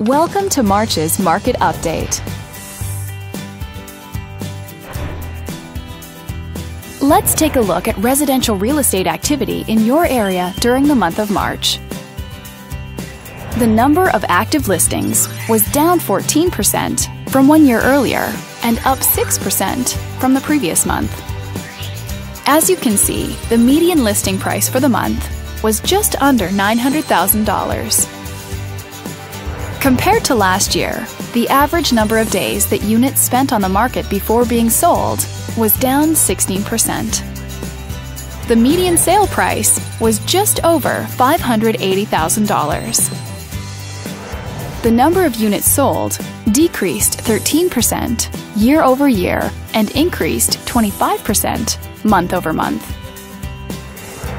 Welcome to March's Market Update. Let's take a look at residential real estate activity in your area during the month of March. The number of active listings was down 14% from one year earlier and up 6% from the previous month. As you can see, the median listing price for the month was just under $900,000. Compared to last year, the average number of days that units spent on the market before being sold was down 16%. The median sale price was just over $580,000. The number of units sold decreased 13% year over year and increased 25% month over month.